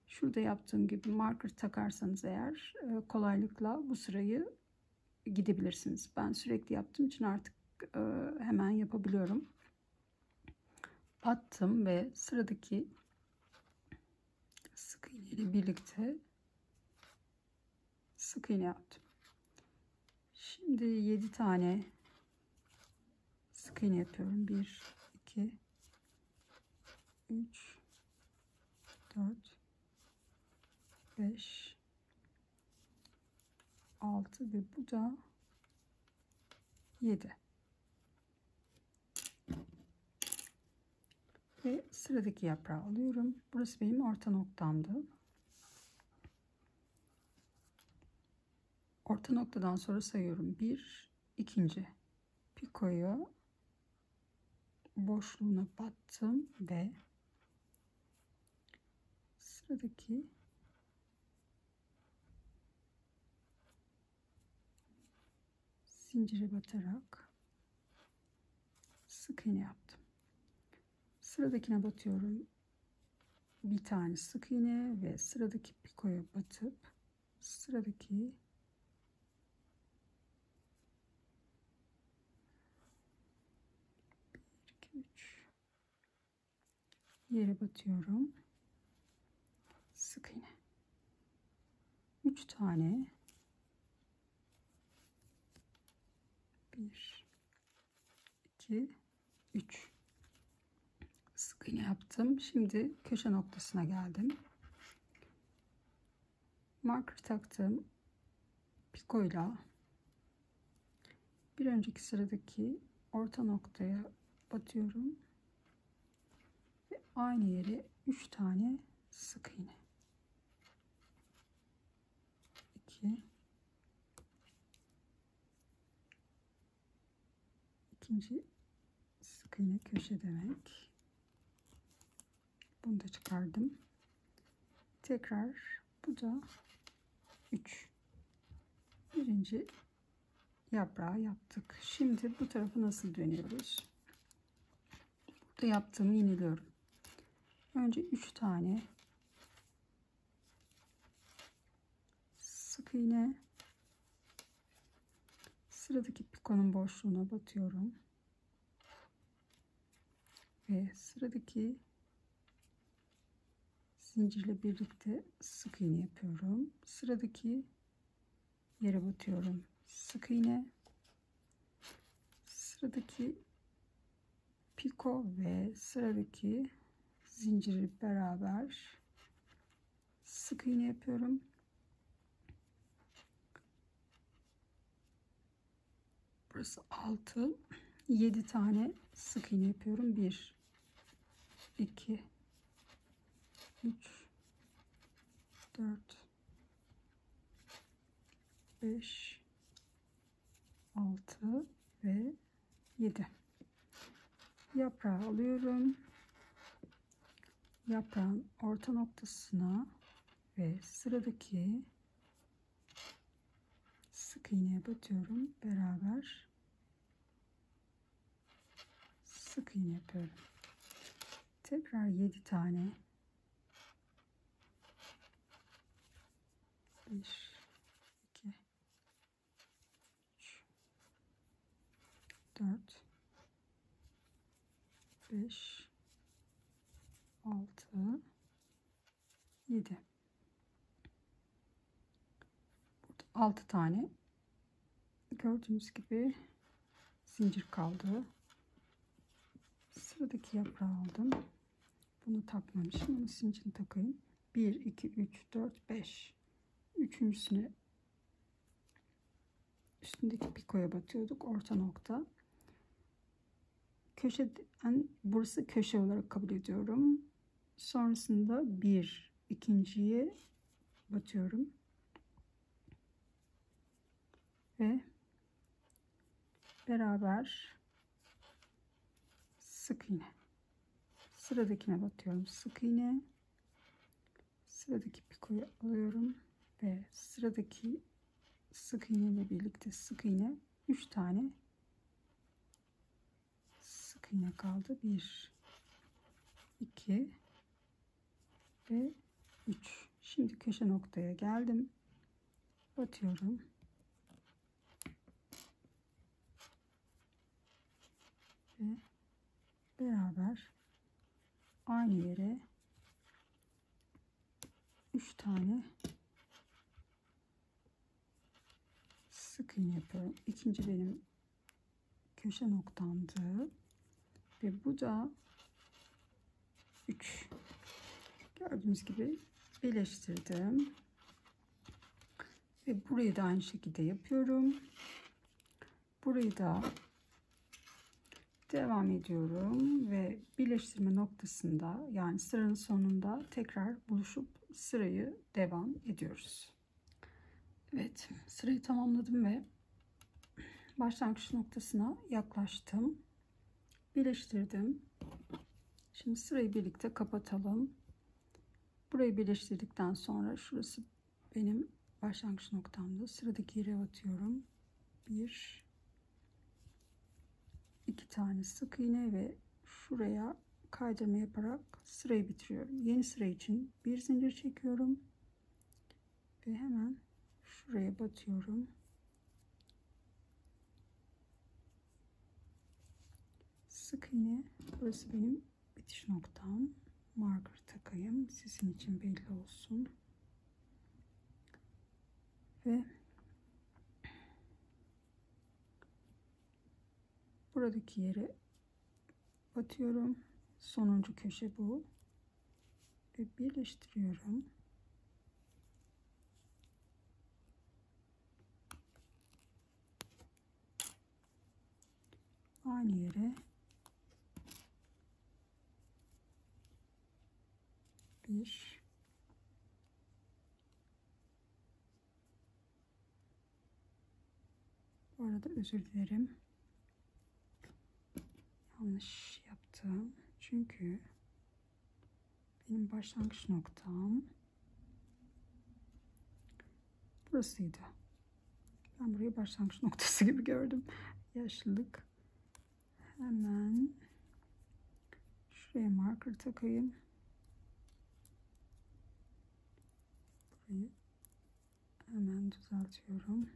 şurada yaptığım gibi marker takarsanız eğer e, kolaylıkla bu sırayı gidebilirsiniz. Ben sürekli yaptığım için artık e, hemen yapabiliyorum. Battım ve sıradaki sık iğne ile birlikte sık iğne yaptım. Şimdi 7 tane sık iğne yapıyorum. 1 2 3 4 5 6 ve bu da 7. Ve sıradaki yaprağı alıyorum. Burası benim orta noktamdı. Orta noktadan sonra sayıyorum. Bir, ikinci. Pikoyu boşluğuna battım ve sıradaki zincire batarak sık iğne yaptım. Sıradakine batıyorum. Bir tane sık iğne ve sıradaki pikoya batıp sıradaki bir, iki, üç yere batıyorum. Sık iğne. Üç tane bir, iki, üç sık iğne yaptım. Şimdi köşe noktasına geldim. Marker taktım. Pikoyla bir önceki sıradaki orta noktaya batıyorum. Aynı yere 3 tane sık iğne. 2 ikinci sık iğne köşe demek. Bunu da çıkardım. Tekrar bu da 3. Birinci yaprağı yaptık. Şimdi bu tarafı nasıl dönüyoruz? Burada yaptığımı yineliyorum. Önce 3 tane sık iğne sıradaki pikonun boşluğuna batıyorum. Ve sıradaki zincirle birlikte sık iğne yapıyorum. Sıradaki yere batıyorum. Sık iğne. Sıradaki piko ve sıradaki zinciri beraber sık iğne yapıyorum. Burası 6 7 tane sık iğne yapıyorum. 1 2 3 4 5 6 ve 7 yaprağı alıyorum yaprağın orta noktasına ve sıradaki sık iğneye batıyorum. Beraber sık iğne yapıyorum. Tekrar 7 tane. 1 2 3 4 5 6 7 Burada 6 tane gördüğünüz gibi zincir kaldı. Sıradaki yaprağı aldım. Bunu takmamışım. Bunu zincirini takayım. 1 2 3 4 5 Üçüncüsüne üstündeki pikoya batıyorduk. Orta nokta. Köşe, yani burası köşe olarak kabul ediyorum. Sonrasında bir ikinciye batıyorum. Ve beraber sık iğne. Sıradakine batıyorum. Sık iğne. Sıradaki pikoyu alıyorum ve sıradaki sık iğne ile birlikte sık iğne 3 tane sık iğne kaldı 1 2 ve 3 şimdi köşe noktaya geldim batıyorum ve beraber aynı yere 3 tane sık iğne yapıyorum. İkinci benim köşe noktamdı. Ve bu da 3. Gördüğünüz gibi birleştirdim. Ve burayı da aynı şekilde yapıyorum. Burayı da devam ediyorum ve birleştirme noktasında yani sıranın sonunda tekrar buluşup sırayı devam ediyoruz. Evet sırayı tamamladım ve başlangıç noktasına yaklaştım. Birleştirdim. Şimdi sırayı birlikte kapatalım. Burayı birleştirdikten sonra şurası benim başlangıç noktamda. Sıradaki yere batıyorum. Bir, iki tane sık iğne ve şuraya kaydırma yaparak sırayı bitiriyorum. Yeni sıra için bir zincir çekiyorum ve hemen şuraya batıyorum. Sık iğne burası benim bitiş noktam. Marker takayım. Sizin için belli olsun. Ve buradaki yere batıyorum. Sonuncu köşe bu. Ve birleştiriyorum. Aynı yere bir Bu arada özür dilerim. Yanlış yaptım. Çünkü benim başlangıç noktam burasıydı. Ben burayı başlangıç (laughs) noktası gibi gördüm. Yaşlılık. Hemen şuraya marker takayım. Burayı hemen düzeltiyorum.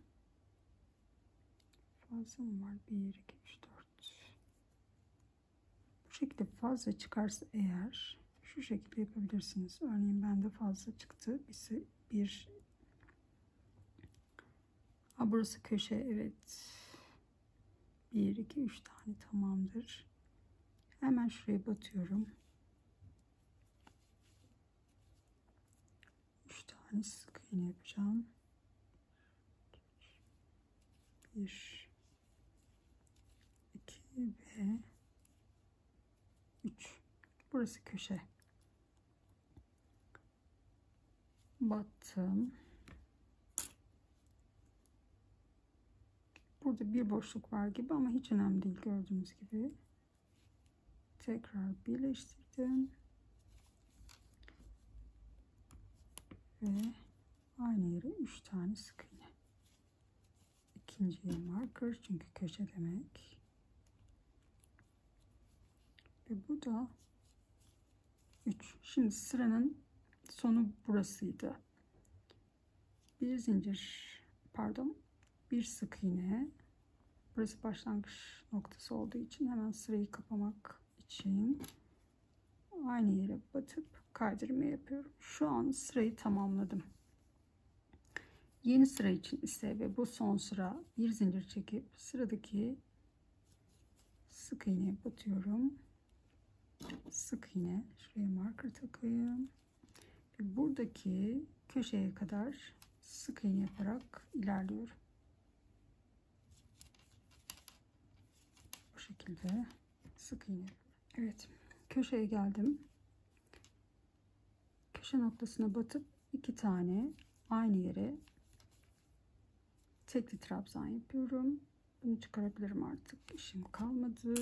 Fazla mı var? 1, 2, 3, 4. Bu şekilde fazla çıkarsa eğer şu şekilde yapabilirsiniz. Örneğin bende fazla çıktı. Bir, bir ha, burası köşe evet. 1, 2, 3 tane tamamdır. Hemen şuraya batıyorum. 3 tane sık iğne yapacağım. 1 2 ve 3 burası köşe. Battım. Burada bir boşluk var gibi ama hiç önemli değil gördüğünüz gibi. Tekrar birleştirdim ve aynı yere 3 tane sık iğne. İkinciye marker çünkü köşe demek. Ve bu da 3 şimdi sıranın sonu burasıydı. Bir zincir pardon bir sık iğne. Burası başlangıç noktası olduğu için hemen sırayı kapamak için aynı yere batıp kaydırma yapıyorum. Şu an sırayı tamamladım. Yeni sıra için ise ve bu son sıra bir zincir çekip sıradaki sık iğneye batıyorum. Sık iğne şuraya marker takayım. Ve buradaki köşeye kadar sık iğne yaparak ilerliyorum. Bu şekilde sık iğne. Evet köşeye geldim köşe noktasına batıp iki tane aynı yere tekli trabzan yapıyorum. Bunu çıkarabilirim artık. İşim kalmadı.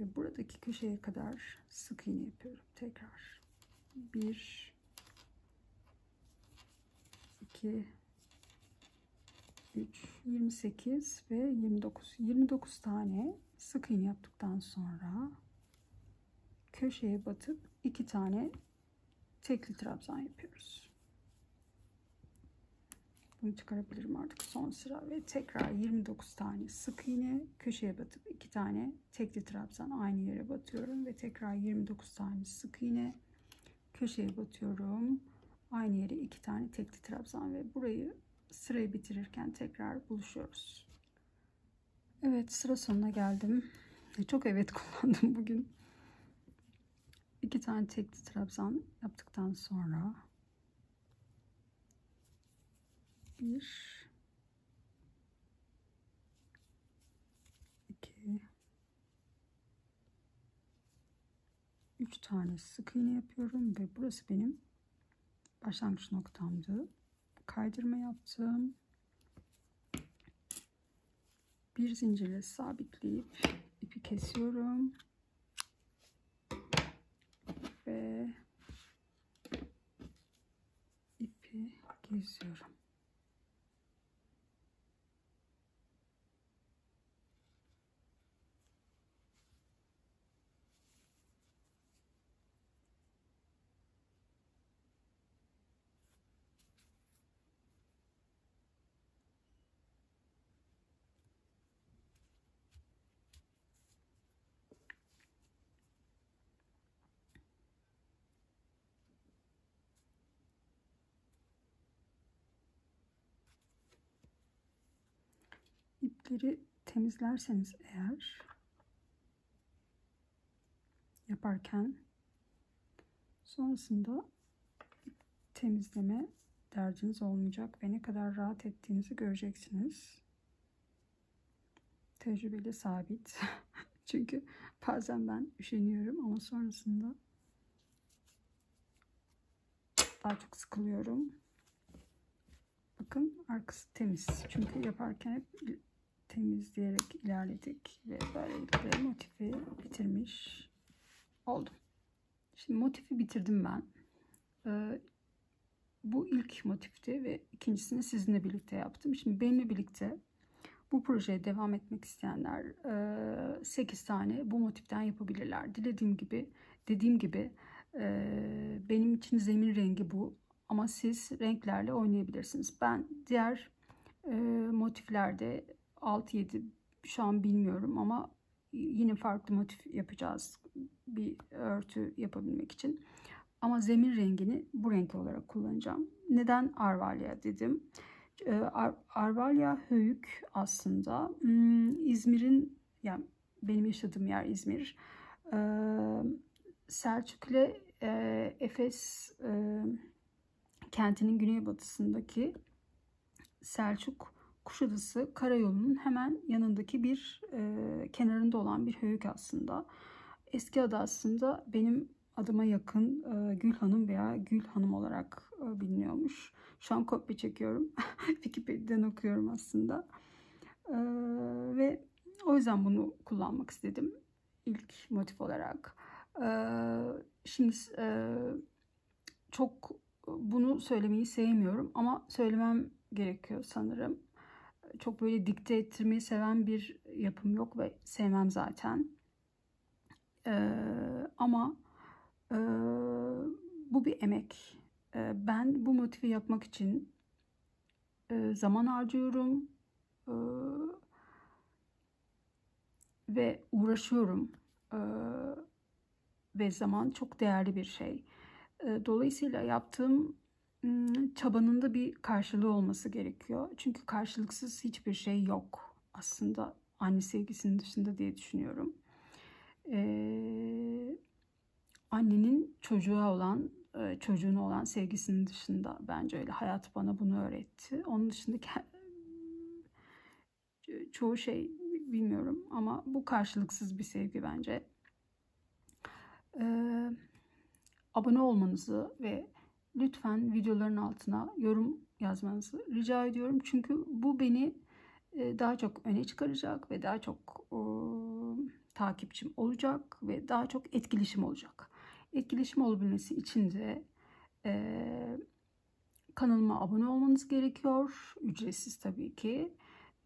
Ve buradaki köşeye kadar sık iğne yapıyorum. Tekrar 1 2 3 28 ve 29 29 tane sık iğne yaptıktan sonra köşeye batıp iki tane tekli trabzan yapıyoruz. Bunu çıkarabilirim artık son sıra ve tekrar 29 tane sık iğne köşeye batıp iki tane tekli trabzan aynı yere batıyorum ve tekrar 29 tane sık iğne köşeye batıyorum. Aynı yere iki tane tekli trabzan ve burayı sırayı bitirirken tekrar buluşuyoruz. Evet sıra sonuna geldim. Çok evet kullandım bugün iki tane tekli trabzan yaptıktan sonra bir iki 3 tane sık iğne yapıyorum ve burası benim başlangıç noktamdı. Kaydırma yaptım. Bir zincirle sabitleyip ipi kesiyorum. Ve ipi geziyorum. İpleri temizlerseniz eğer yaparken sonrasında temizleme derdiniz olmayacak ve ne kadar rahat ettiğinizi göreceksiniz. Tecrübeli sabit. (laughs) Çünkü bazen ben üşeniyorum ama sonrasında daha çok sıkılıyorum. Bakın arkası temiz. Çünkü yaparken hep temizleyerek ilerledik ve böylelikle motifi bitirmiş oldum. Şimdi motifi bitirdim ben. Ee, bu ilk motifti ve ikincisini sizinle birlikte yaptım. Şimdi benimle birlikte bu projeye devam etmek isteyenler 8 e, tane bu motiften yapabilirler. Dilediğim gibi, dediğim gibi e, benim için zemin rengi bu. Ama siz renklerle oynayabilirsiniz. Ben diğer e, motiflerde 6-7 şu an bilmiyorum ama yine farklı motif yapacağız bir örtü yapabilmek için. Ama zemin rengini bu renk olarak kullanacağım. Neden Arvalya dedim. Ee, Ar Arvalya Höyük aslında hmm, İzmir'in yani benim yaşadığım yer İzmir. Ee, Selçuk ile e, Efes e, kentinin güneybatısındaki Selçuk Kuşadası Karayolu'nun hemen yanındaki bir e, kenarında olan bir höyük aslında. Eski adı aslında benim adıma yakın e, Gül Hanım veya Gül Hanım olarak e, biliniyormuş. Şu an kopya çekiyorum. (laughs) Wikipedia'dan okuyorum aslında. E, ve o yüzden bunu kullanmak istedim. ilk motif olarak. E, şimdi e, çok bunu söylemeyi sevmiyorum ama söylemem gerekiyor sanırım çok böyle dikte ettirmeyi seven bir yapım yok ve sevmem zaten. Ee, ama e, bu bir emek. Ee, ben bu motifi yapmak için e, zaman harcıyorum e, ve uğraşıyorum. E, ve zaman çok değerli bir şey. E, dolayısıyla yaptığım çabanın da bir karşılığı olması gerekiyor. Çünkü karşılıksız hiçbir şey yok aslında anne sevgisinin dışında diye düşünüyorum. Ee, annenin çocuğa olan, çocuğuna olan sevgisinin dışında bence öyle. Hayat bana bunu öğretti. Onun dışında çoğu şey bilmiyorum ama bu karşılıksız bir sevgi bence. Ee, abone olmanızı ve lütfen videoların altına yorum yazmanızı rica ediyorum. Çünkü bu beni e, daha çok öne çıkaracak ve daha çok e, takipçim olacak ve daha çok etkileşim olacak. Etkileşim olabilmesi için de e, kanalıma abone olmanız gerekiyor. Ücretsiz tabii ki.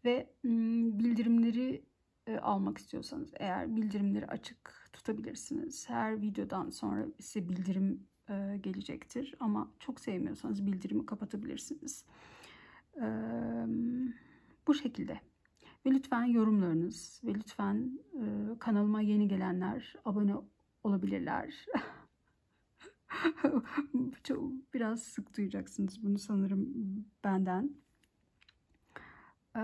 Ve bildirimleri e, almak istiyorsanız eğer bildirimleri açık tutabilirsiniz. Her videodan sonra size bildirim e, gelecektir. Ama çok sevmiyorsanız bildirimi kapatabilirsiniz. E, bu şekilde. Ve lütfen yorumlarınız ve lütfen e, kanalıma yeni gelenler abone olabilirler. (laughs) çok, biraz sık duyacaksınız bunu sanırım benden. E,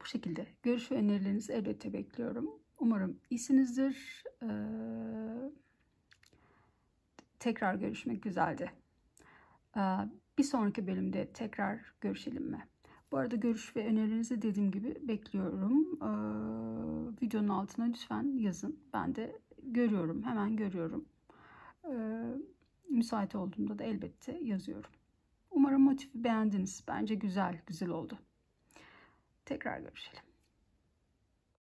bu şekilde. Görüş ve önerilerinizi elbette bekliyorum. Umarım iyisinizdir. Ee, tekrar görüşmek güzeldi. Ee, bir sonraki bölümde tekrar görüşelim mi? Bu arada görüş ve önerilerinizi dediğim gibi bekliyorum. Ee, videonun altına lütfen yazın. Ben de görüyorum, hemen görüyorum. Ee, müsait olduğumda da elbette yazıyorum. Umarım motifi beğendiniz. Bence güzel, güzel oldu. Tekrar görüşelim.